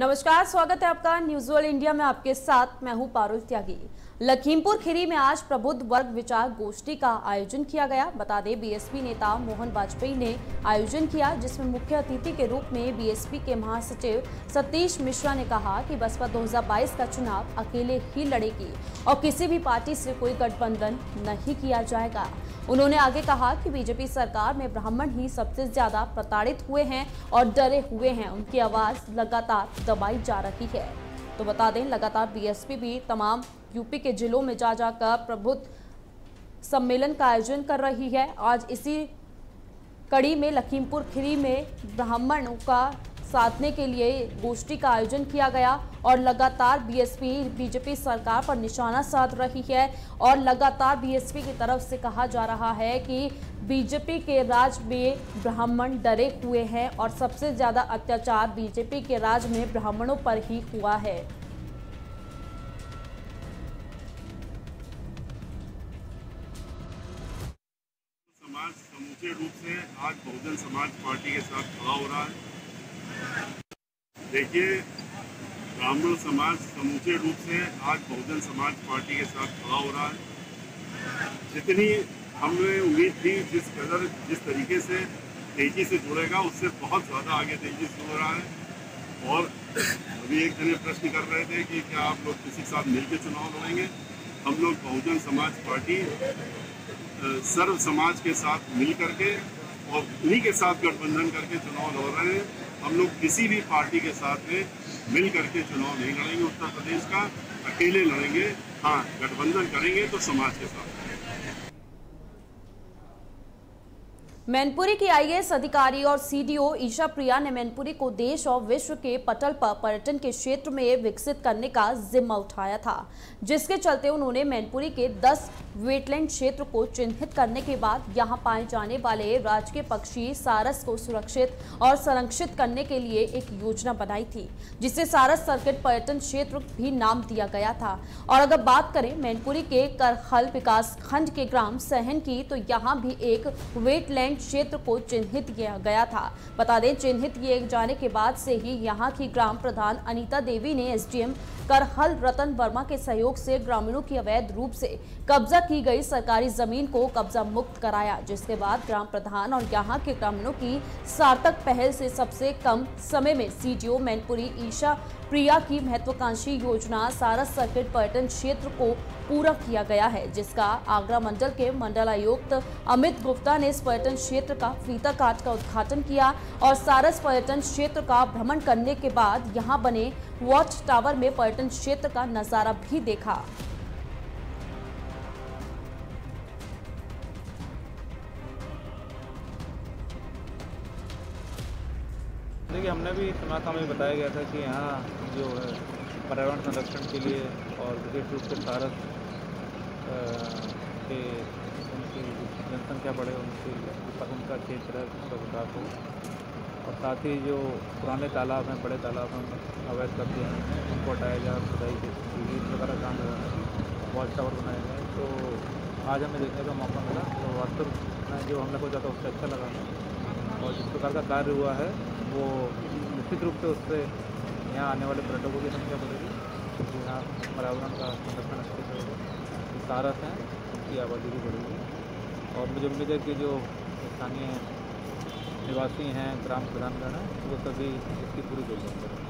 नमस्कार, स्वागत है आपका न्यूज़ वर्ल्ड इंडिया में आपके साथ। मैं हूँ पारुल त्यागी। लखीमपुर खीरी में आज प्रबुद्ध वर्ग विचार गोष्ठी का आयोजन किया गया। बता दें बीएसपी नेता मोहन वाजपेयी ने आयोजन किया, जिसमें मुख्य अतिथि के रूप में बीएसपी के महासचिव सतीश मिश्रा ने कहा कि बसपा 2022 का चुनाव अकेले ही लड़ेगी और किसी भी पार्टी से कोई गठबंधन नहीं किया जाएगा। उन्होंने आगे कहा कि बीजेपी सरकार में ब्राह्मण ही सबसे ज़्यादा प्रताड़ित हुए हैं और डरे हुए हैं। उनकी आवाज़ लगातार दबाई जा रही है। तो बता दें, लगातार बीएसपी भी तमाम यूपी के जिलों में जा जाकर प्रबुद्ध सम्मेलन का आयोजन कर रही है। आज इसी कड़ी में, लखीमपुर खीरी में ब्राह्मणों का साधने के लिए गोष्ठी का आयोजन किया गया और लगातार बीएसपी, बीजेपी सरकार पर निशाना साध रही है और लगातार बीएसपी की तरफ़ से कहा जा रहा है कि बीजेपी के राज में ब्राह्मण डरे हुए हैं और सबसे ज़्यादा अत्याचार बीजेपी के राज में ब्राह्मणों पर ही हुआ है। समाज समूचे रूप से आज बहुजन समाज पार्टी के साथ खड़ा हो रहा है। देखिए, ब्राह्मण समाज समूचे रूप से आज बहुजन समाज पार्टी के साथ खड़ा हो रहा है। जितनी हमें उम्मीद थी जिस कदर, जिस तरीके से तेज़ी से जुड़ेगा, उससे बहुत ज़्यादा आगे तेज़ी से जुड़ रहा है। और अभी एक जने प्रश्न कर रहे थे कि क्या आप लोग किसी के साथ मिलकर चुनाव लड़ेंगे? हम लोग बहुजन समाज पार्टी सर्व समाज के साथ मिल करके और उन्हीं के साथ गठबंधन करके चुनाव लड़ रहे हैं। हम लोग किसी भी पार्टी के साथ में मिल करके चुनाव नहीं लड़ेंगे, उत्तर प्रदेश का अकेले लड़ेंगे। हाँ गठबंधन करेंगे तो समाज के साथ। मैनपुरी की आईएएस अधिकारी और सीडीओ ईशा प्रिया ने मैनपुरी को देश और विश्व के पटल पर पर्यटन के क्षेत्र में विकसित करने का जिम्मा उठाया था, जिसके चलते उन्होंने मैनपुरी के 10 वेटलैंड क्षेत्र को चिन्हित करने के बाद यहाँ पाए जाने वाले राजकीय पक्षी सारस को सुरक्षित और संरक्षित करने के लिए एक योजना बनाई थी, जिसे सारस सर्किट पर्यटन क्षेत्र भी नाम दिया गया था। और अगर बात करें मैनपुरी के करहल विकास खंड के ग्राम सहन की तो यहाँ भी एक वेटलैंड क्षेत्र को चिन्हित किया गया था। बता दें, चिन्हित किए जाने के बाद से ही यहाँ की ग्राम प्रधान अनीता देवी ने एसडीएम करहल रतन वर्मा के सहयोग से ग्रामीणों की अवैध रूप से कब्जा की गई सरकारी ज़मीन को कब्जा मुक्त कराया, जिसके बाद ग्राम प्रधान और यहाँ के ग्रामीणों की सार्थक पहल से सबसे कम समय में सीडीओ मैनपुरी ईशा प्रिया की महत्वाकांक्षी योजना सारस सर्किट पर्यटन क्षेत्र को पूरा किया गया है, जिसका आगरा मंडल के मंडलायुक्त अमित गुप्ता ने इस पर्यटन क्षेत्र का फीता काट का उद्घाटन किया और सारस पर्यटन क्षेत्र का भ्रमण करने के बाद यहाँ बने वॉच टावर में पर्यटन क्षेत्र का नज़ारा भी देखा। देखिए हमने भी सुना था, हमें बताया गया था कि यहाँ जो है पर्यावरण संरक्षण के लिए और विशेष रूप से सारस के उनकी जनसंख्या बढ़े, उनकी उनका क्षेत्र उसका विकास हो। और साथ ही जो पुराने तालाब हैं, बड़े तालाब हैं, अवैध कब्जे हैं, उनको हटाया जाए खुदाई के वगैरह काम हुआ है। वॉच टावर बनाए गए तो आज हमें देखने का मौका मिला। तो वास्तव में जो हमने सोचा था, उससे अच्छा लगा और जिस प्रकार का कार्य हुआ है वो निश्चित रूप से उससे यहाँ आने वाले पर्यटकों की संख्या बढ़ेगी। यहाँ पर्यावरण का संरक्षण अच्छे से होगा। सारस हैं, उनकी आबादी भी बढ़ेगी। और मुझे उम्मीद है कि जो स्थानीय निवासी हैं, ग्राम प्रधानगण हैं, वो सभी इसकी पूरी कोशिश करेंगे।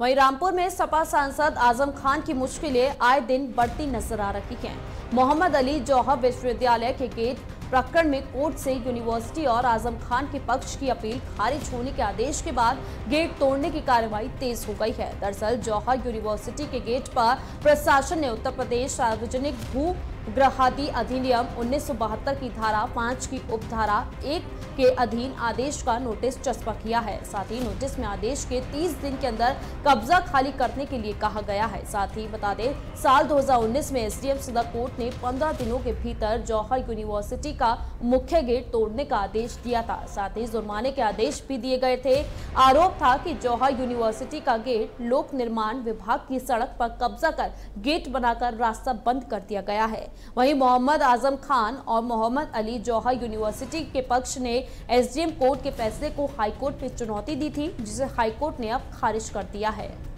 वहीं रामपुर में सपा सांसद आज़म खान की मुश्किलें आए दिन बढ़ती नज़र आ रही हैं। मोहम्मद अली जौहर विश्वविद्यालय के गेट प्रकरण में कोर्ट से यूनिवर्सिटी और आज़म खान के पक्ष की अपील खारिज होने के आदेश के बाद गेट तोड़ने की कार्रवाई तेज हो गई है। दरअसल, जौहर यूनिवर्सिटी के गेट पर प्रशासन ने उत्तर प्रदेश सार्वजनिक भू ग्रहादी अधिनियम उन्नीस सौ बहत्तर की धारा पाँच की उपधारा एक के अधीन आदेश का नोटिस चस्पा किया है। साथ ही नोटिस में आदेश के 30 दिन के अंदर कब्जा खाली करने के लिए कहा गया है। साथ ही बता दें, साल 2019 में एसडीएम सदर कोर्ट ने 15 दिनों के भीतर जौहर यूनिवर्सिटी का मुख्य गेट तोड़ने का आदेश दिया था। साथ ही जुर्माने के आदेश भी दिए गए थे। आरोप था कि जौहर यूनिवर्सिटी का गेट लोक निर्माण विभाग की सड़क पर कब्जा कर गेट बनाकर रास्ता बंद कर दिया गया है। वहीं मोहम्मद आज़म खान और मोहम्मद अली जौहर यूनिवर्सिटी के पक्ष ने एसडीएम कोर्ट के फैसले को हाईकोर्ट में चुनौती दी थी, जिसे हाईकोर्ट ने अब खारिज कर दिया है।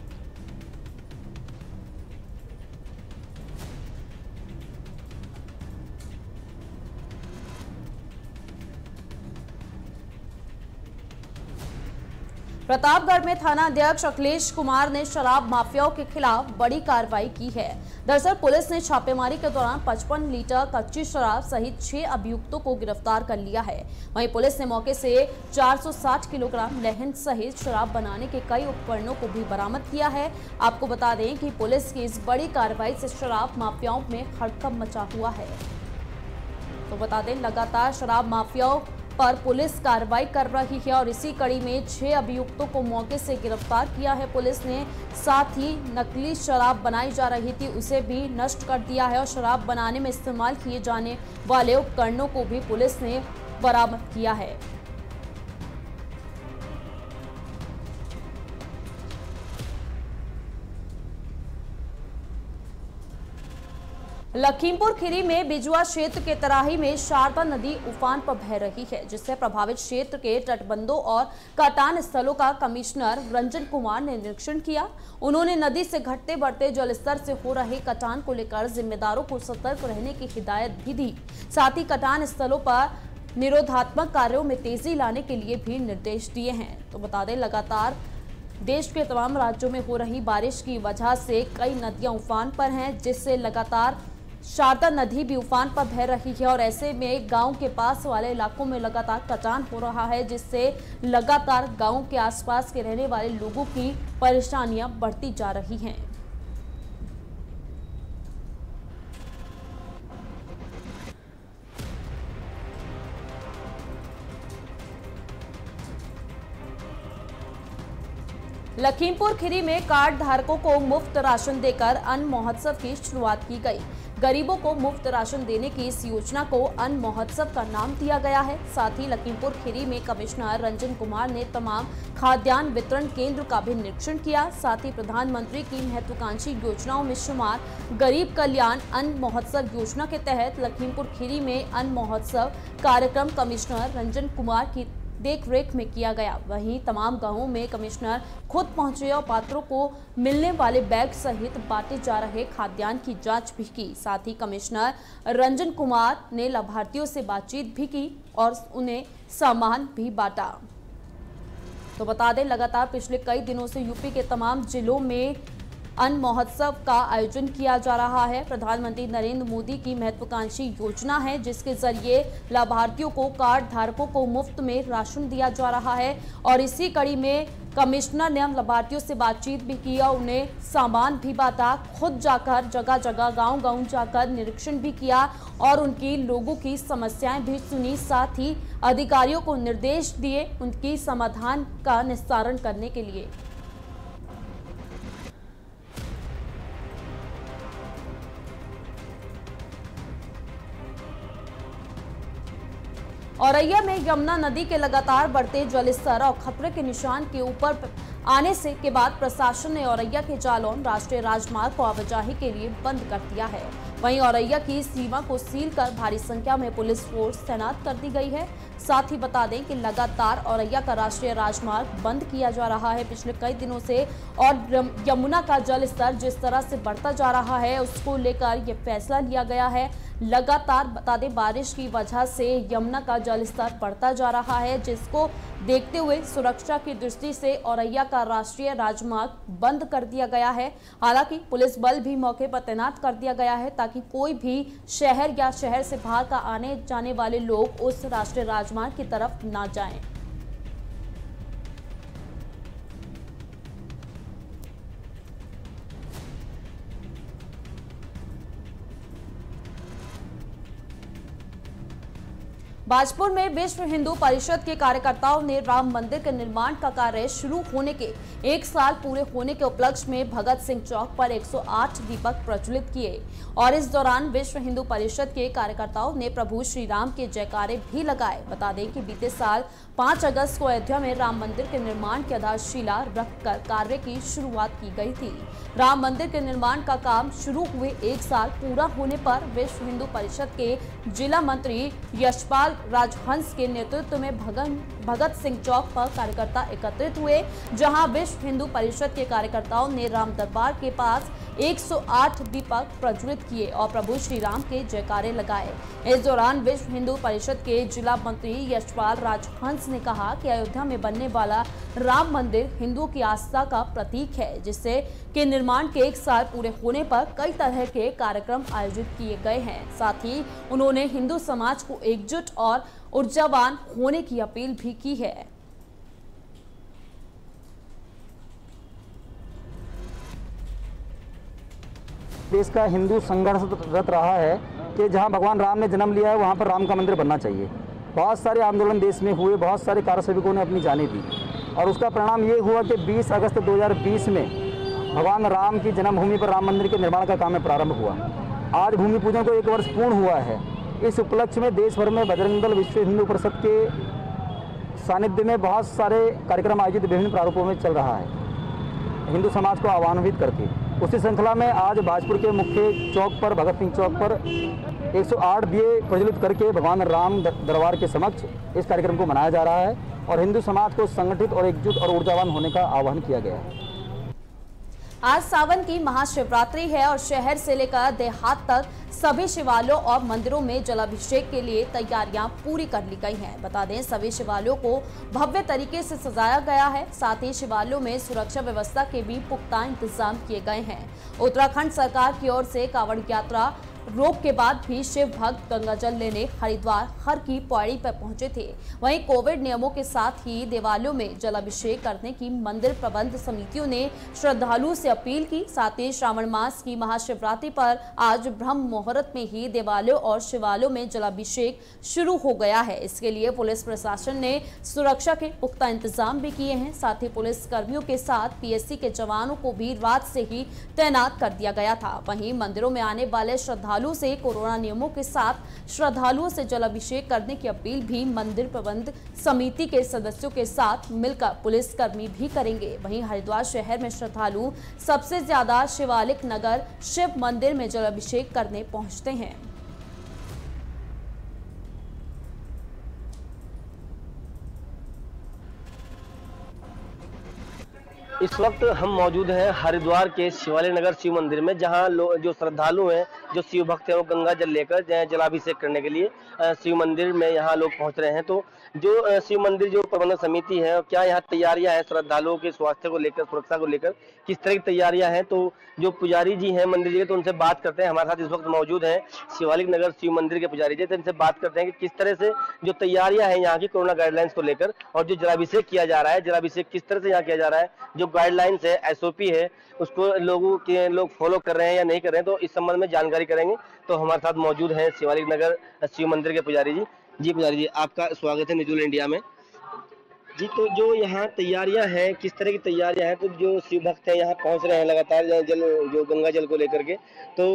प्रतापगढ़ में थाना अध्यक्ष अखिलेश कुमार ने शराब माफियाओं के खिलाफ बड़ी कार्रवाई की है। दरअसल पुलिस ने छापेमारी के दौरान 55 लीटर कच्ची शराब सहित छह अभियुक्तों को गिरफ़्तार कर लिया है। वहीं पुलिस ने मौके से 460 किलोग्राम लहन सहित शराब बनाने के कई उपकरणों को भी बरामद किया है। आपको बता दें कि पुलिस की इस बड़ी कार्रवाई से शराब माफियाओं में हड़कम मचा हुआ है। तो बता दें, लगातार शराब माफियाओं पर पुलिस कार्रवाई कर रही है और इसी कड़ी में छह अभियुक्तों को मौके से गिरफ़्तार किया है। पुलिस ने साथ ही नकली शराब बनाई जा रही थी, उसे भी नष्ट कर दिया है और शराब बनाने में इस्तेमाल किए जाने वाले उपकरणों को भी पुलिस ने बरामद किया है। लखीमपुर खीरी में बिजुआ क्षेत्र के तराही में शारदा नदी उफान पर बह रही है, जिससे प्रभावित क्षेत्र के तटबंधों और कटान स्थलों का कमिश्नर रंजन कुमार ने निरीक्षण किया। उन्होंने नदी से घटते बढ़ते जलस्तर से हो रहे कटान को लेकर जिम्मेदारों को सतर्क रहने की हिदायत भी दी। साथ ही कटान स्थलों पर निरोधात्मक कार्यों में तेज़ी लाने के लिए भी निर्देश दिए हैं। तो बता दें, लगातार देश के तमाम राज्यों में हो रही बारिश की वजह से कई नदियाँ उफान पर हैं, जिससे लगातार शारदा नदी भी उफान पर बह रही है और ऐसे में गाँव के पास वाले इलाकों में लगातार कटान हो रहा है, जिससे लगातार गाँव के आसपास के रहने वाले लोगों की परेशानियाँ बढ़ती जा रही हैं। लखीमपुर खीरी में कार्ड धारकों को मुफ़्त राशन देकर अन्न महोत्सव की शुरुआत की गई। गरीबों को मुफ़्त राशन देने की इस योजना को अन्न महोत्सव का नाम दिया गया है। साथ ही लखीमपुर खीरी में कमिश्नर रंजन कुमार ने तमाम खाद्यान्न वितरण केंद्र का भी निरीक्षण किया। साथ ही प्रधानमंत्री की महत्वाकांक्षी योजनाओं में शुमार गरीब कल्याण अन्न महोत्सव योजना के तहत लखीमपुर खीरी में अन्न महोत्सव कार्यक्रम कमिश्नर रंजन कुमार की देख रेख में किया गया। वहीं तमाम गाँवों में कमिश्नर खुद पहुँचे और पात्रों को मिलने वाले बैग सहित बांटे जा रहे खाद्यान्न की जाँच भी की। साथ ही कमिश्नर रंजन कुमार ने लाभार्थियों से बातचीत भी की और उन्हें सामान भी बांटा। तो बता दें, लगातार पिछले कई दिनों से यूपी के तमाम जिलों में अन्न महोत्सव का आयोजन किया जा रहा है। प्रधानमंत्री नरेंद्र मोदी की महत्वाकांक्षी योजना है, जिसके ज़रिए लाभार्थियों को कार्ड धारकों को मुफ़्त में राशन दिया जा रहा है और इसी कड़ी में कमिश्नर ने लाभार्थियों से बातचीत भी किया उन्हें सामान भी बांटा, खुद जाकर जगह जगह गाँव गाँव जाकर निरीक्षण भी किया और उनकी लोगों की समस्याएँ भी सुनी। साथ ही अधिकारियों को निर्देश दिए उनकी समाधान का निस्तारण करने के लिए। औरैया में यमुना नदी के लगातार बढ़ते जलस्तर और खतरे के निशान के ऊपर आने से के बाद प्रशासन ने औरैया के जालौन राष्ट्रीय राजमार्ग को आवाजाही के लिए बंद कर दिया है। वहीं औरैया की सीमा को सील कर भारी संख्या में पुलिस फोर्स तैनात कर दी गई है। साथ ही बता दें कि लगातार औरैया का राष्ट्रीय राजमार्ग बंद किया जा रहा है। पिछले कई दिनों से और यमुना का जल स्तर जिस तरह से बढ़ता जा रहा है, उसको लेकर यह फैसला लिया गया है। लगातार बता दें, बारिश की वजह से यमुना का जल स्तर बढ़ता जा रहा है, जिसको देखते हुए सुरक्षा की दृष्टि से औरैया का राष्ट्रीय राजमार्ग बंद कर दिया गया है। हालाँकि पुलिस बल भी मौके पर तैनात कर दिया गया है ताकि कोई भी शहर या शहर से बाहर का आने जाने वाले लोग उस राष्ट्रीय राजमार्ग की तरफ़ ना जाएँ। बाजपुर में विश्व हिंदू परिषद के कार्यकर्ताओं ने राम मंदिर के निर्माण का कार्य शुरू होने के एक साल पूरे होने के उपलक्ष्य में भगत सिंह चौक पर 108 दीपक प्रज्वलित किए। और इस दौरान विश्व हिंदू परिषद के कार्यकर्ताओं ने प्रभु श्री राम के जयकारे भी लगाए। बता दें कि बीते साल 5 अगस्त को अयोध्या में राम मंदिर के निर्माण की आधारशिला रखकर कार्य की शुरुआत की गई थी। राम मंदिर के निर्माण का काम शुरू हुए एक साल पूरा होने पर विश्व हिंदू परिषद के जिला मंत्री यशपाल राजहंस के नेतृत्व में भगन, भगत सिंह चौक पर कार्यकर्ता एकत्रित हुए, जहाँ विश्व हिंदू परिषद के कार्यकर्ताओं ने राम दरबार के पास 108 दीपक प्रज्वलित किए और प्रभु श्री राम के जयकारे लगाए। इस दौरान विश्व हिंदू परिषद के जिला मंत्री यशपाल राजहंस ने कहा कि अयोध्या में बनने वाला राम मंदिर हिंदुओं की आस्था का प्रतीक है, जिससे के निर्माण के एक साल पूरे होने पर कई तरह के कार्यक्रम आयोजित किए गए हैं। साथ ही उन्होंने हिंदू समाज को एकजुट और ऊर्जावान होने की अपील भी की है। देश का हिंदू संघर्षरत रहा है कि जहाँ भगवान राम ने जन्म लिया है, वहाँ पर राम का मंदिर बनना चाहिए। बहुत सारे आंदोलन देश में हुए, बहुत सारे कार्यसेवकों ने अपनी जाने दी। और उसका परिणाम ये हुआ कि 20 अगस्त 2020 में भगवान राम की जन्मभूमि पर राम मंदिर के निर्माण का काम प्रारंभ हुआ। आज भूमि पूजन को एक वर्ष पूर्ण हुआ है। इस उपलक्ष्य में देश भर में बजरंग दल, विश्व हिंदू परिषद के सानिध्य में बहुत सारे कार्यक्रम आयोजित, विभिन्न प्रारूपों में चल रहा है। हिंदू समाज को आह्वान्वित करके। उसी श्रृंखला में आज भाजपुर के मुख्य चौक पर, भगत सिंह चौक पर 108 दिए प्रज्वलित करके भगवान राम दरबार के समक्ष इस कार्यक्रम को मनाया जा रहा है और हिंदू समाज को संगठित और एकजुट और ऊर्जावान होने का आह्वान किया गया है। आज सावन की महाशिवरात्रि है और शहर से लेकर देहात तक सभी शिवालयों और मंदिरों में जलाभिषेक के लिए तैयारियाँ पूरी कर ली गई हैं। बता दें, सभी शिवालयों को भव्य तरीके से सजाया गया है। साथ ही शिवालयों में सुरक्षा व्यवस्था के भी पुख्ता इंतज़ाम किए गए हैं। उत्तराखंड सरकार की ओर से कावड़ यात्रा रोक के बाद भी शिव भक्त गंगा जल लेने हरिद्वार हर की पौड़ी पर पहुँचे थे। वहीं कोविड नियमों के साथ ही देवालयों में जलाभिषेक करने की मंदिर प्रबंध समितियों ने श्रद्धालुओं से अपील की। साथ ही श्रावण मास की महाशिवरात्रि पर आज ब्रह्म मुहूर्त में ही देवालयों और शिवालयों में जलाभिषेक शुरू हो गया है। इसके लिए पुलिस प्रशासन ने सुरक्षा के पुख्ता इंतज़ाम भी किए हैं। साथ ही पुलिस कर्मियों के साथ पीएससी के जवानों को भी रात से ही तैनात कर दिया गया था। वहीं मंदिरों में आने वाले श्रद्धालु श्रद्धालुओं से कोरोना नियमों के साथ श्रद्धालुओं से जल अभिषेक करने की अपील भी मंदिर प्रबंध समिति के सदस्यों के साथ मिलकर पुलिस कर्मी भी करेंगे। वहीं हरिद्वार शहर में श्रद्धालु सबसे ज़्यादा शिवालिक नगर शिव मंदिर में जल अभिषेक करने पहुँचते हैं। इस वक्त हम मौजूद हैं हरिद्वार के शिवालय नगर शिव मंदिर में, जहाँ जो श्रद्धालु हैं, जो शिव भक्त हैं, वो गंगा जल लेकर जलाभिषेक करने के लिए शिव मंदिर में यहाँ लोग पहुँच रहे हैं। तो जो शिव मंदिर जो प्रबंधन समिति है, क्या यहाँ तैयारियाँ हैं श्रद्धालुओं के स्वास्थ्य को लेकर, सुरक्षा को लेकर? किस तरह की तैयारियाँ हैं? तो जो पुजारी जी हैं, मंदिर जी तो उनसे बात करते हैं। हमारे साथ इस वक्त मौजूद हैं शिवालिक नगर शिव मंदिर के पुजारी जी तो इनसे बात करते हैं कि किस तरह से जो तैयारियाँ हैं यहाँ की कोरोना गाइडलाइंस को लेकर और जो जलाभिषेक किया जा रहा है, जलाभिषेक किस तरह से यहाँ किया जा रहा है? जो गाइडलाइंस है एसओपी है, उसको लोगों के, लोग फॉलो कर रहे हैं या नहीं कर रहे हैं तो इस संबंध में जानकारी करेंगे। तो हमारे साथ मौजूद है शिवालिक नगर शिव मंदिर के पुजारी जी। जी पुजारी जी, आपका स्वागत है न्यूज़ इंडिया में। जी तो जो यहाँ तैयारियाँ हैं, किस तरह की तैयारियाँ हैं तो जो शिव भक्त हैं यहाँ पहुँच रहे हैं लगातार जल जो गंगा जल को लेकर के तो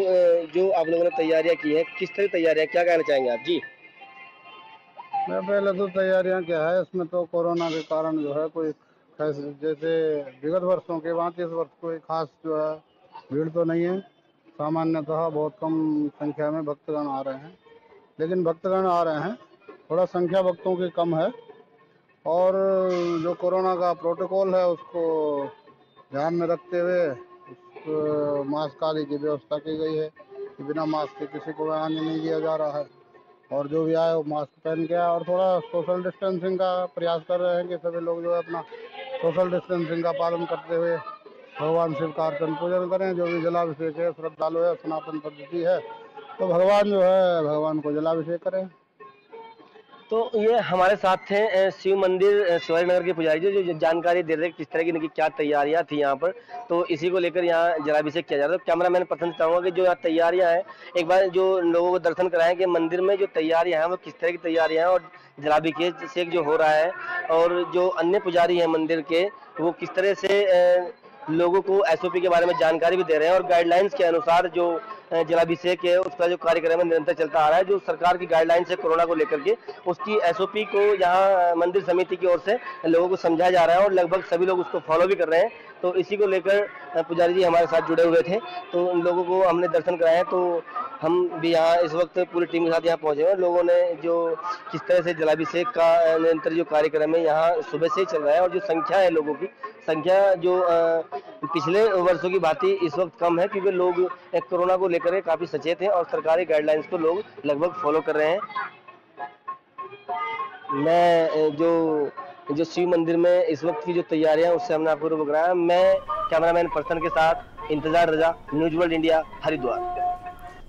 जो आप लोगों ने तैयारियाँ की है, किस तरह की तैयारियाँ, क्या कहना चाहेंगे आप? जी। मैं पहले तो तैयारियाँ क्या है, इसमें तो कोरोना के कारण जो है कोई जैसे विगत वर्षों के बाद इस वर्ष कोई खास जो है भीड़ तो नहीं है। सामान्यतः बहुत कम संख्या में भक्तगण आ रहे हैं। लेकिन भक्तगण आ रहे हैं थोड़ा संख्या भक्तों की कम है। और जो कोरोना का प्रोटोकॉल है, उसको ध्यान में रखते हुए उस मास्क आदि की व्यवस्था की गई है कि बिना मास्क के किसी को आने नहीं दिया जा रहा है। और जो भी आए, वो मास्क पहन के आए और थोड़ा सोशल डिस्टेंसिंग का प्रयास कर रहे हैं कि सभी लोग जो है अपना सोशल डिस्टेंसिंग का पालन करते हुए भगवान शिव का अर्चन पूजन करें। जो भी जलाभिषेक है, श्रद्धालु है, सनातन पद्धति है तो भगवान जो है, भगवान को जलाभिषेक करें। तो ये हमारे साथ थे शिव मंदिर शिवाजी नगर के पुजारी जी, जो जानकारी दे रहे किस तरह की इनकी क्या तैयारियाँ थी यहाँ पर। तो इसी को लेकर यहाँ जलाभिषेक किया जा रहा है। तो कैमरा मैन पसंद चाहूँगा कि जो यहाँ तैयारियाँ हैं, एक बार जो लोगों को दर्शन कराएँ कि मंदिर में जो तैयारियाँ हैं, वो किस तरह की तैयारियाँ हैं और जलाभिषेक जो हो रहा है और जो अन्य पुजारी हैं मंदिर के, वो किस तरह से लोगों को एसओपी के बारे में जानकारी भी दे रहे हैं और गाइडलाइंस के अनुसार जो जलाभिषेक है, उसका जो कार्यक्रम है, निरंतर चलता आ रहा है, जो सरकार की गाइडलाइंस है कोरोना को लेकर के, उसकी एसओपी को यहाँ मंदिर समिति की ओर से लोगों को समझाया जा रहा है और लगभग सभी लोग उसको फॉलो भी कर रहे हैं। तो इसी को लेकर पुजारी जी हमारे साथ जुड़े हुए थे। तो उन लोगों को हमने दर्शन कराए तो हम भी यहाँ इस वक्त पूरी टीम के साथ यहाँ पहुँचे हैं। लोगों ने जो किस तरह से जलाभिषेक का निरंतर जो कार्यक्रम है, यहाँ सुबह से ही चल रहा है और जो संख्या है लोगों की, संख्या जो पिछले वर्षों की भांति इस वक्त कम है, क्योंकि लोग कोरोना को लेकर के काफ़ी सचेत हैं और सरकारी गाइडलाइंस को लोग लगभग फॉलो कर रहे हैं। मैं जो जो शिव मंदिर में इस वक्त की जो तैयारियाँ उससे हमने आपको रूबरू कराया मैं, कैमरामैन पर्सन के साथ Intezar Raza, News World India, Haridwar.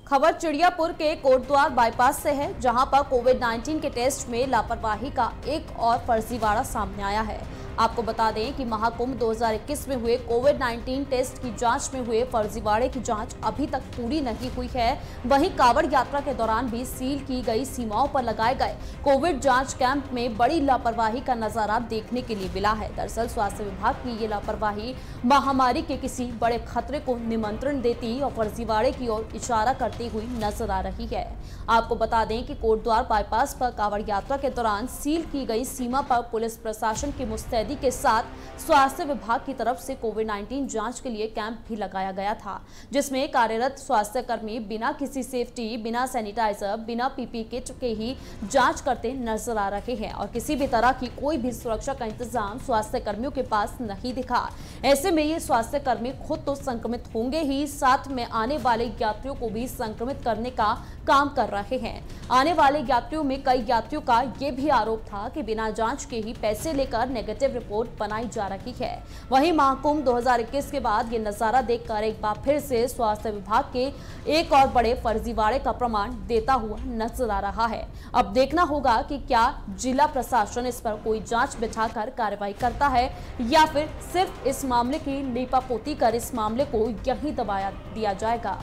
खबर चिड़ियापुर के कोटद्वार बाईपास से है, जहाँ पर कोविड 19 के टेस्ट में लापरवाही का एक और फर्जीवाड़ा सामने आया है। आपको बता दें कि महाकुंभ 2021 में हुए कोविड 19 टेस्ट की जाँच में हुए फर्जीवाड़े की जाँच अभी तक पूरी नहीं हुई है। वहीं कावड़ यात्रा के दौरान भी सील की गई सीमाओं पर लगाए गए कोविड जाँच कैंप में बड़ी लापरवाही का नज़ारा देखने के लिए मिला है। दरअसल स्वास्थ्य विभाग की ये लापरवाही महामारी के किसी बड़े खतरे को निमंत्रण देती और फर्जीवाड़े की ओर इशारा करती हुई नज़र आ रही है। आपको बता दें कि कोटद्वार बाईपास पर कावड़ यात्रा के दौरान सील की गई सीमा पर पुलिस प्रशासन की मुस्तैदी के साथ स्वास्थ्य विभाग की तरफ़ से कोविड 19 जाँच के लिए कैंप भी लगाया गया था, जिसमें कार्यरत स्वास्थ्य कर्मी बिना किसी सेफ्टी, बिना सैनिटाइजर, बिना पीपी किट के ही जाँच करते नज़र आ रहे हैं और किसी भी तरह की कोई भी सुरक्षा का इंतज़ाम स्वास्थ्य कर्मियों के पास नहीं दिखा। ऐसे में ये स्वास्थ्य कर्मी खुद तो संक्रमित होंगे ही, साथ में आने वाले यात्रियों को भी संक्रमित करने का काम कर रहे हैं। आने वाले यात्रियों में कई यात्रियों का ये भी आरोप था कि बिना जाँच के ही पैसे लेकर नेगेटिव रिपोर्ट बनाई जा रही है। वहीं महाकुंभ 2021 के बाद ये नज़ारा देखकर एक बार फिर से स्वास्थ्य विभाग के एक और बड़े फर्जीवाड़े का प्रमाण देता हुआ नज़र आ रहा है। अब देखना होगा कि क्या जिला प्रशासन इस पर कोई जाँच बिठाकर कार्रवाई करता है या फिर सिर्फ़ इस मामले की लीपापोती कर इस मामले को यही दबाया दिया जाएगा।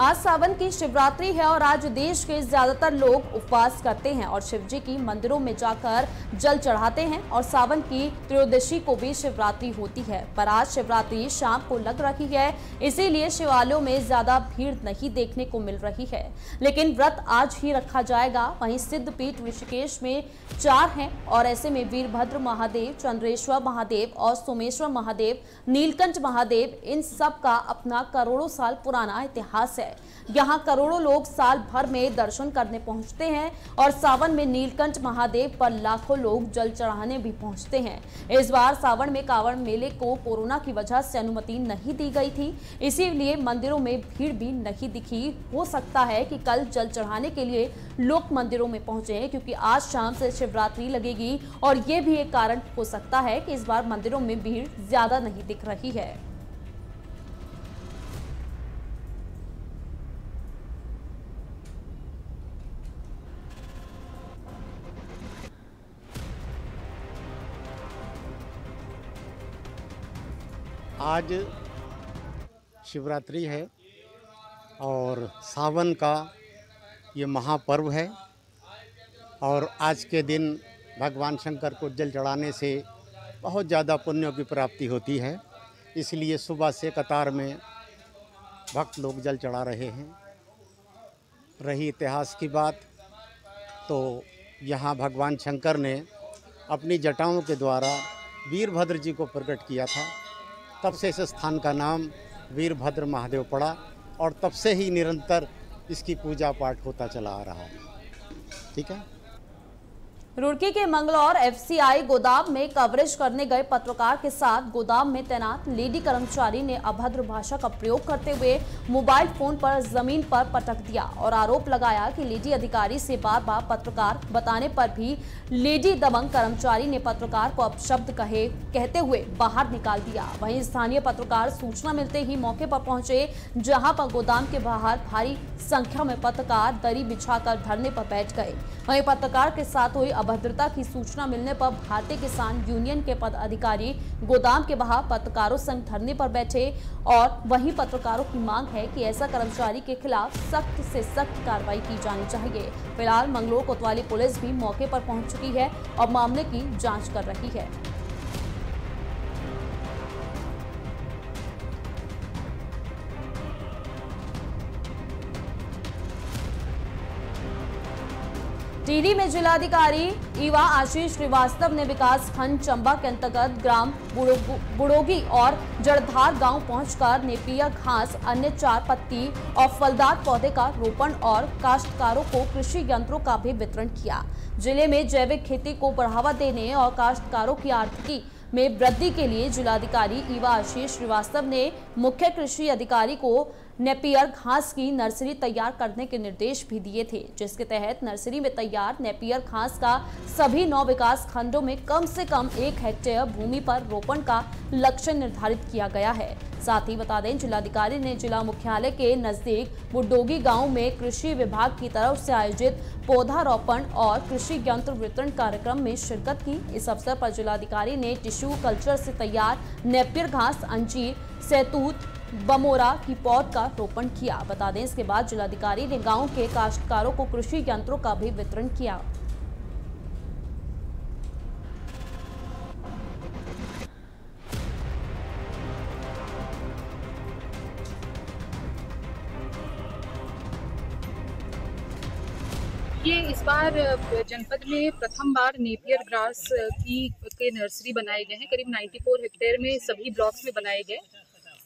आज सावन की शिवरात्रि है और आज देश के ज़्यादातर लोग उपवास करते हैं और शिव जी की मंदिरों में जाकर जल चढ़ाते हैं और सावन की त्रयोदशी को भी शिवरात्रि होती है। पर आज शिवरात्रि शाम को लग रही है, इसीलिए शिवालयों में ज़्यादा भीड़ नहीं देखने को मिल रही है। लेकिन व्रत आज ही रखा जाएगा। वहीं सिद्धपीठ ऋषिकेश में चार हैं और ऐसे में वीरभद्र महादेव, चंद्रेश्वर महादेव और सोमेश्वर महादेव, नीलकंठ महादेव, इन सब का अपना करोड़ों साल पुराना इतिहास है। यहाँ करोड़ों लोग साल भर में दर्शन करने पहुँचते हैं और सावन में नीलकंठ महादेव पर लाखों लोग जल चढ़ाने भी पहुँचते हैं। इस बार सावन में कांवड़ मेले को कोरोना की वजह से अनुमति नहीं दी गई थी। इसीलिए मंदिरों में भीड़ भी नहीं दिखी। हो सकता है कि कल जल चढ़ाने के लिए लोग मंदिरों में पहुँचे हैं क्योंकि आज शाम से शिवरात्रि लगेगी और ये भी एक कारण हो सकता है कि इस बार मंदिरों में भीड़ ज़्यादा नहीं दिख रही है। आज शिवरात्रि है और सावन का ये महापर्व है और आज के दिन भगवान शंकर को जल चढ़ाने से बहुत ज़्यादा पुण्यों की प्राप्ति होती है। इसलिए सुबह से कतार में भक्त लोग जल चढ़ा रहे हैं। रही इतिहास की बात तो यहाँ भगवान शंकर ने अपनी जटाओं के द्वारा वीरभद्र जी को प्रकट किया था। तब से इस स्थान का नाम वीरभद्र महादेव पड़ा और तब से ही निरंतर इसकी पूजा पाठ होता चला आ रहा है। ठीक है? रुड़की के मंगलौर एफसीआई गोदाम में कवरेज करने गए पत्रकार के साथ गोदाम में तैनात लेडी कर्मचारी ने अभद्र भाषा का प्रयोग करते हुए मोबाइल फ़ोन पर ज़मीन पर पटक दिया और आरोप लगाया कि लेडी अधिकारी से बार बार पत्रकार बताने पर भी लेडी दबंग कर्मचारी ने पत्रकार को अपशब्द कहे, कहते हुए बाहर निकाल दिया। वहीं स्थानीय पत्रकार सूचना मिलते ही मौके पर पहुँचे, जहाँ पर गोदाम के बाहर भारी संख्या में पत्रकार दरी बिछाकर धरने पर बैठ गए। वहीं पत्रकार के साथ हुई अभद्रता की सूचना मिलने पर भारतीय किसान यूनियन के पदाधिकारी गोदाम के बाहर पत्रकारों संग धरने पर बैठे और वहीं पत्रकारों की मांग है कि ऐसा कर्मचारी के खिलाफ सख्त से सख्त कार्रवाई की जानी चाहिए। फ़िलहाल मंगलोर कोतवाली पुलिस भी मौके पर पहुँच चुकी है और मामले की जाँच कर रही है। टीडी में जिलाधिकारी ईवा आशीष श्रीवास्तव ने विकास खंड चंबा के अंतर्गत ग्राम बुड़ो- बुड़ोगी और जड़धार गाँव पहुंचकर नेपिया घास, अन्य चार पत्ती और फलदार पौधे का रोपण और काश्तकारों को कृषि यंत्रों का भी वितरण किया। ज़िले में जैविक खेती को बढ़ावा देने और काश्तकारों की आर्थिकी में वृद्धि के लिए जिलाधिकारी ईवा आशीष श्रीवास्तव ने मुख्य कृषि अधिकारी को नेपियर घास की नर्सरी तैयार करने के निर्देश भी दिए थे, जिसके तहत नर्सरी में तैयार नेपियर घास का सभी नौ विकास खंडों में कम से कम एक हेक्टेयर भूमि पर रोपण का लक्ष्य निर्धारित किया गया है। साथ ही बता दें, जिलाधिकारी ने जिला मुख्यालय के नज़दीक बुडोगी गाँव में कृषि विभाग की तरफ़ से आयोजित पौधारोपण और कृषि यंत्र वितरण कार्यक्रम में शिरकत की। इस अवसर पर जिलाधिकारी ने टिश्यू कल्चर से तैयार नेपियर घास, अंजीर, सैतूत बमोरा की पौध का रोपण किया। बता दें, इसके बाद जिलाधिकारी ने गाँव के काश्तकारों को कृषि यंत्रों का भी वितरण किया। ये इस बार जनपद में प्रथम बार नेपियर ग्रास की के नर्सरी बनाए गए हैं। करीब 94 हेक्टेयर में सभी ब्लॉक्स में बनाए गए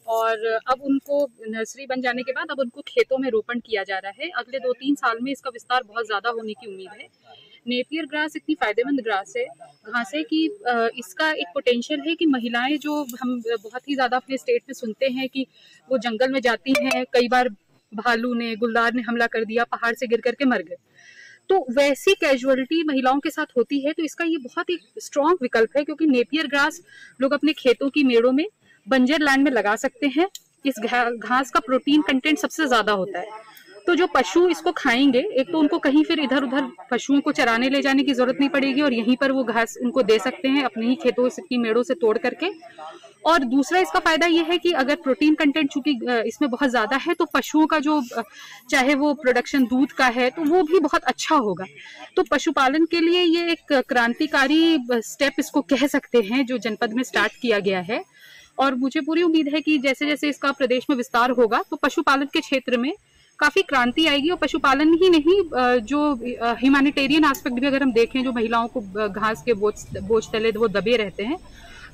और अब उनको नर्सरी बन जाने के बाद अब उनको खेतों में रोपण किया जा रहा है। अगले दो तीन साल में इसका विस्तार बहुत ज़्यादा होने की उम्मीद है। नेपियर ग्रास इतनी फ़ायदेमंद ग्रास है। घास है कि इसका एक पोटेंशियल है कि महिलाएँ जो हम बहुत ही ज़्यादा अपने स्टेट में सुनते हैं कि वो जंगल में जाती हैं, कई बार भालू ने, गुलदार ने हमला कर दिया, पहाड़ से गिर करके मर गए। तो वैसी कैजुअलिटी महिलाओं के साथ होती है तो इसका ये बहुत ही स्ट्रॉन्ग विकल्प है क्योंकि नेपियर ग्रास लोग अपने खेतों की मेड़ों में बंजर लैंड में लगा सकते हैं। इस घास का प्रोटीन कंटेंट सबसे ज़्यादा होता है। तो जो पशु इसको खाएँगे, एक तो उनको कहीं फिर इधर उधर पशुओं को चराने ले जाने की ज़रूरत नहीं पड़ेगी और यहीं पर वो घास उनको दे सकते हैं अपने ही खेतों की मेड़ों से तोड़ करके। और दूसरा इसका फ़ायदा ये है कि अगर प्रोटीन कंटेंट चूँकि इसमें बहुत ज़्यादा है तो पशुओं का जो चाहे वो प्रोडक्शन दूध का है तो वो भी बहुत अच्छा होगा। तो पशुपालन के लिए ये एक क्रांतिकारी स्टेप इसको कह सकते हैं, जो जनपद में स्टार्ट किया गया है। और मुझे पूरी उम्मीद है कि जैसे जैसे इसका प्रदेश में विस्तार होगा तो पशुपालन के क्षेत्र में काफ़ी क्रांति आएगी और पशुपालन ही नहीं जो ह्यूमैनिटेरियन एस्पेक्ट भी अगर हम देखें, जो महिलाओं को घास के बोझ बोझ तले वो दबे रहते हैं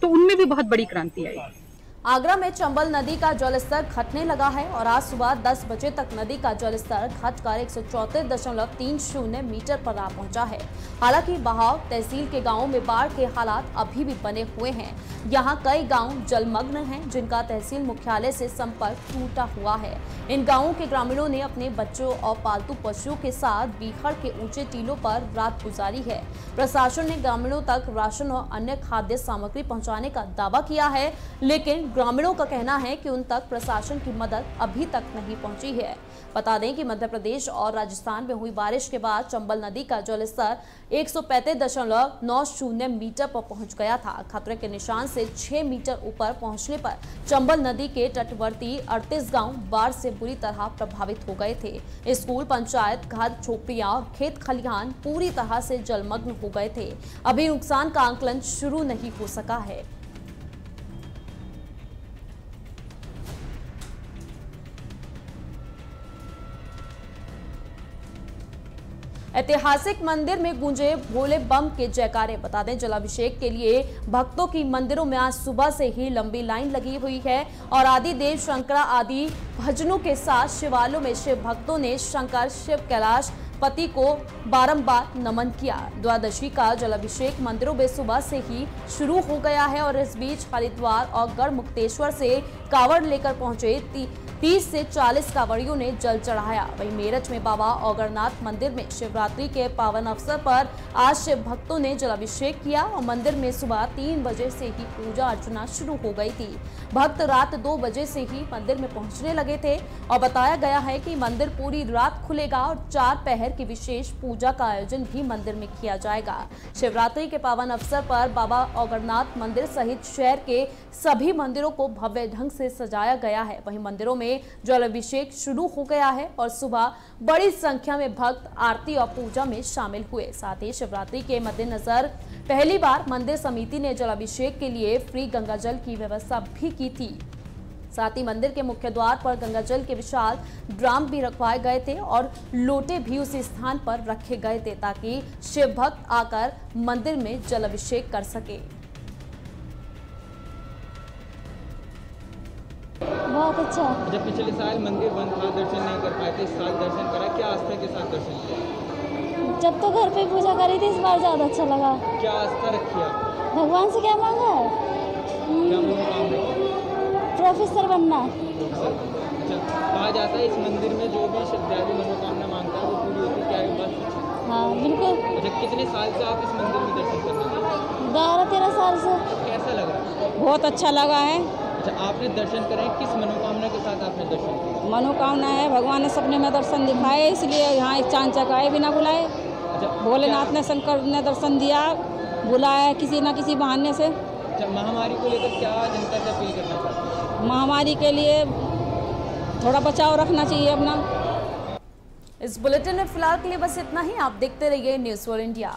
तो उनमें भी बहुत बड़ी क्रांति आएगी। आगरा में चंबल नदी का जलस्तर घटने लगा है और आज सुबह 10 बजे तक नदी का जलस्तर घटकर एक मीटर पर आ पहुँचा है। हालाँकि बहाव तहसील के गाँवों में बाढ़ के हालात अभी भी बने हुए हैं। यहाँ कई गाँव जलमग्न हैं, जिनका तहसील मुख्यालय से संपर्क टूटा हुआ है। इन गाँवों के ग्रामीणों ने अपने बच्चों और पालतू पशुओं के साथ बीहड़ के ऊँचे टीलों पर रात गुजारी है। प्रशासन ने ग्रामीणों तक राशन और अन्य खाद्य सामग्री पहुँचाने का दावा किया है, लेकिन ग्रामीणों का कहना है कि उन तक प्रशासन की मदद अभी तक नहीं पहुँची है। बता दें कि मध्य प्रदेश और राजस्थान में हुई बारिश के बाद चंबल नदी का जलस्तर एक सौ मीटर पर पहुँच गया था। खतरे के निशान से 6 मीटर ऊपर पहुँचने पर चंबल नदी के तटवर्ती 38 गाँव बाढ़ से बुरी तरह प्रभावित हो गए थे। स्कूल, पंचायत, घर और खेत खलिहान पूरी तरह से जलमग्न हो गए थे। अभी नुकसान का आंकलन शुरू नहीं हो सका है। ऐतिहासिक मंदिर में गूंजे भोले बम के जयकारे। बता दें, जलाभिषेक के लिए भक्तों की मंदिरों में आज सुबह से ही लंबी लाइन लगी हुई है और आदि देव शंकरा आदि भजनों के साथ शिवालयों में शिव भक्तों ने शंकर, शिव कैलाश, पति को बारंबार नमन किया। द्वादशी का जलाभिषेक मंदिरों में सुबह से ही शुरू हो गया है और इस बीच हरिद्वार और गढ़ मुक्तेश्वर से कावड़ लेकर पहुँचे ती, 30 से 40 कांवड़ियों ने जल चढ़ाया। वहीं मेरठ में बाबा औगरनाथ मंदिर में शिवरात्रि के पावन अवसर पर आज शिव भक्तों ने जलाभिषेक किया और मंदिर में सुबह तीन बजे से ही पूजा अर्चना शुरू हो गई थी। भक्त रात दो बजे से ही मंदिर में पहुँचने लगे थे और बताया गया है कि मंदिर पूरी रात खुलेगा और चार पहर की विशेष पूजा का आयोजन भी मंदिर में किया जाएगा। शिवरात्रि के पावन अवसर पर बाबा औगरनाथ मंदिर सहित शहर के सभी मंदिरों को भव्य ढंग से सजाया गया है। वहीं मंदिरों में जलाभिषेक शुरू हो गया है और सुबह बड़ी संख्या में भक्त आरती और पूजा में शामिल हुए। साथ ही शिवरात्रि के मद्देनजर पहली बार मंदिर समिति ने जलाभिषेक के लिए फ्री गंगा जल की व्यवस्था भी की थी। साथ ही मंदिर के मुख्य द्वार पर गंगा जल के विशाल ड्राम भी रखवाए गए थे और लोटे भी उसी स्थान पर रखे गए थे ताकि शिव भक्त आकर मंदिर में जल अभिषेक कर सके। बहुत अच्छा। जब पिछले साल मंदिर बंद था दर्शन नहीं कर पाए थे इस साल दर्शन करा क्या आस्था के साथ दर्शन किया? जब तो घर पे पूजा करी थी इस बार ज़्यादा अच्छा लगा। क्या आस्था रखी आप? भगवान से क्या मांगा है? रखी प्रोफेसर बनना अच्छा कहा जाता है इस मंदिर में जो भी श्रद्धालु मनोकामना माँगता है वो पूरी होती क्या ये बात हाँ बिल्कुल। अच्छा कितने साल से आप इस मंदिर में दर्शन करने गए बारह तेरह साल से। कैसा लग? रहा है बहुत अच्छा लगा है। अच्छा आपने दर्शन करें किस मनोकामना के साथ आपने दर्शन किया मनोकामना है भगवान ने सपने में दर्शन दिखाए इसलिए यहाँ एक चाँद चक आए बिना बुलाए। अच्छा भोलेनाथ ने शंकर ने दर्शन दिया बुलाया किसी न किसी बहाने से। अच्छा महामारी को लेकर क्या जनता से अपील करना चाहते हैं? महामारी के लिए थोड़ा बचाव रखना चाहिए अपना। इस बुलेटिन में फ़िलहाल के लिए बस इतना ही आप देखते रहिए न्यूज़ फॉर इंडिया